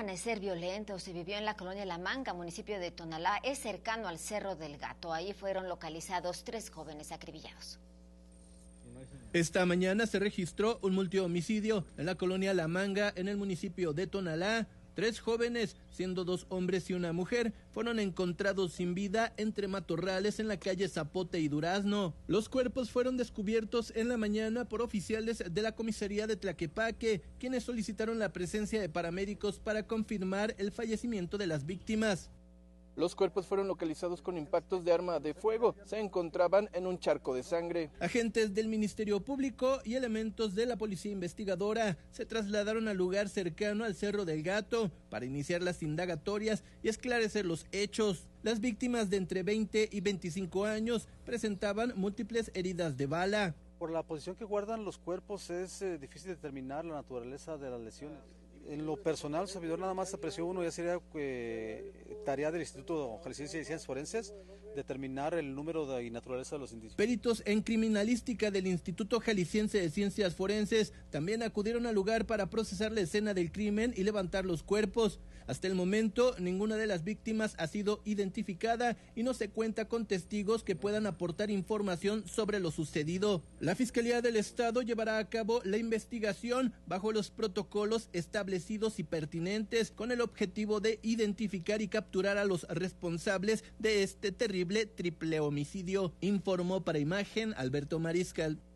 amanecer violento se vivió en la colonia La Manga, municipio de Tonalá, es cercano al Cerro del Gato. Ahí fueron localizados tres jóvenes acribillados. Esta mañana se registró un multihomicidio en la colonia La Manga, en el municipio de Tonalá. Tres jóvenes, siendo dos hombres y una mujer, fueron encontrados sin vida entre matorrales en la calle Zapote y Durazno. Los cuerpos fueron descubiertos en la mañana por oficiales de la comisaría de Tlaquepaque, quienes solicitaron la presencia de paramédicos para confirmar el fallecimiento de las víctimas. Los cuerpos fueron localizados con impactos de arma de fuego. Se encontraban en un charco de sangre. Agentes del Ministerio Público y elementos de la Policía Investigadora se trasladaron al lugar cercano al Cerro del Gato para iniciar las indagatorias y esclarecer los hechos. Las víctimas de entre 20 y 25 años presentaban múltiples heridas de bala. Por la posición que guardan los cuerpos es eh, difícil determinar la naturaleza de las lesiones. En lo personal, servidor nada más apreció uno, ya sería eh, tarea del Instituto de Ciencias Forenses determinar el número de, y naturaleza de los indicios. Peritos en criminalística del Instituto Jalisciense de Ciencias Forenses también acudieron al lugar para procesar la escena del crimen y levantar los cuerpos. Hasta el momento, ninguna de las víctimas ha sido identificada y no se cuenta con testigos que puedan aportar información sobre lo sucedido. La Fiscalía del Estado llevará a cabo la investigación bajo los protocolos establecidos y pertinentes con el objetivo de identificar y capturar a los responsables de este triple homicidio, informó para imagen Alberto Mariscal.